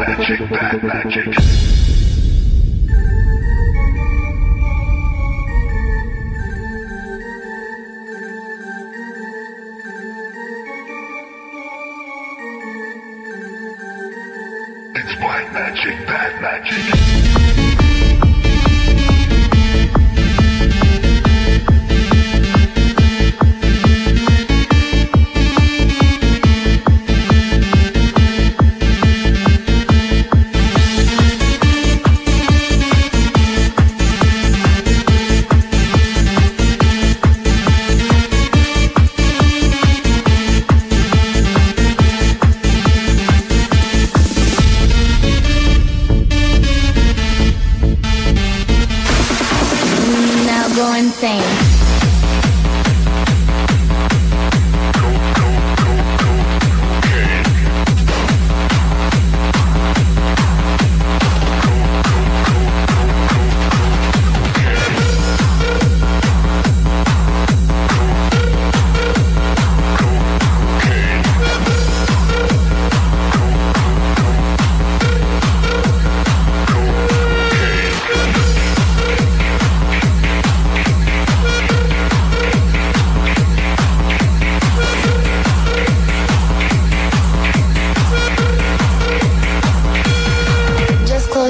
magic. It's black magic, bad magic.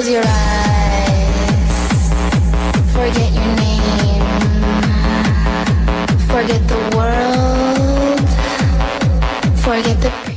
Close your eyes. Forget your name. Forget the world. Forget the